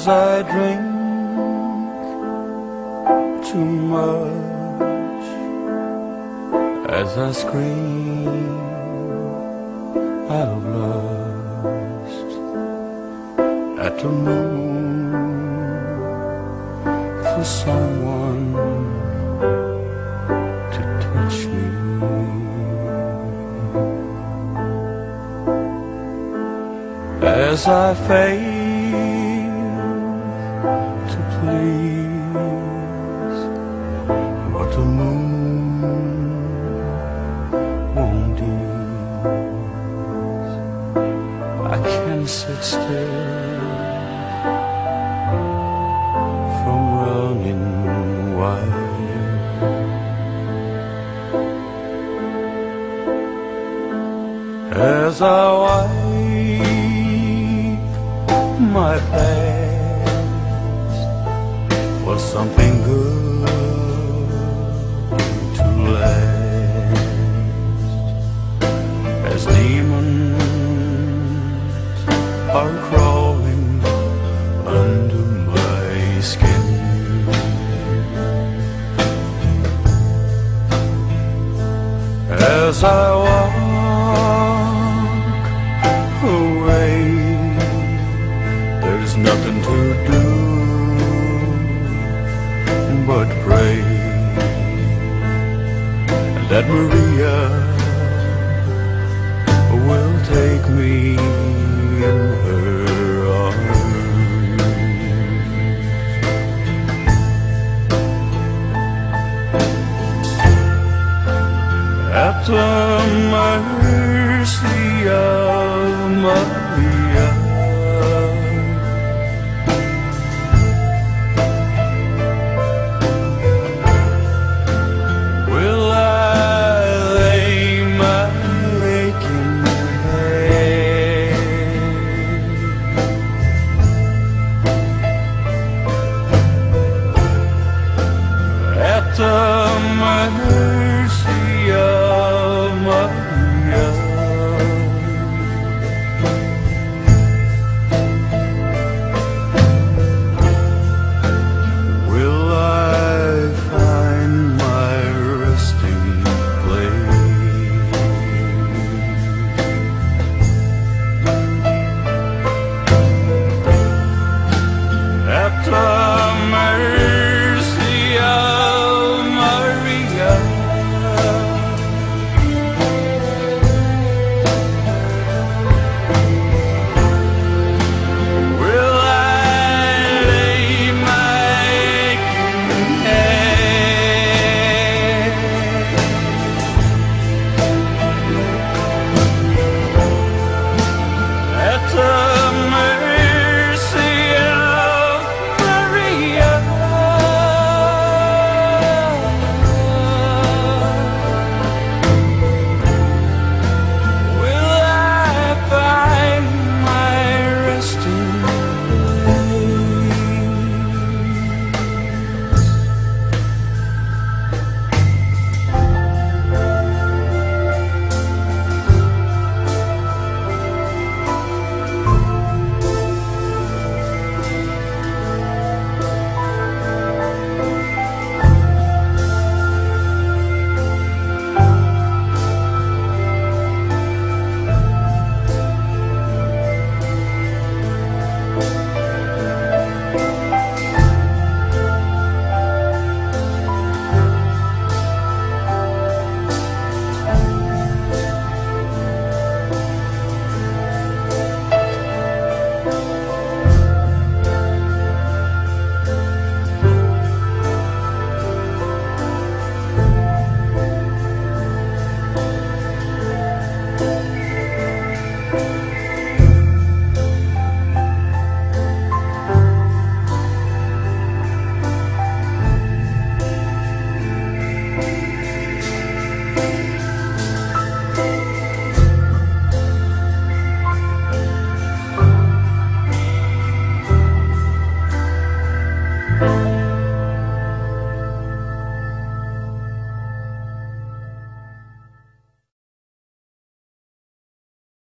as I drink too much, as I scream out of lust at the moon for someone to touch me. As I fail to please I can't sit still from running wild. As I wipe my past for something good are crawling under my skin. As I walk away there's nothing to do but pray. That Maria will take me at the mercy of my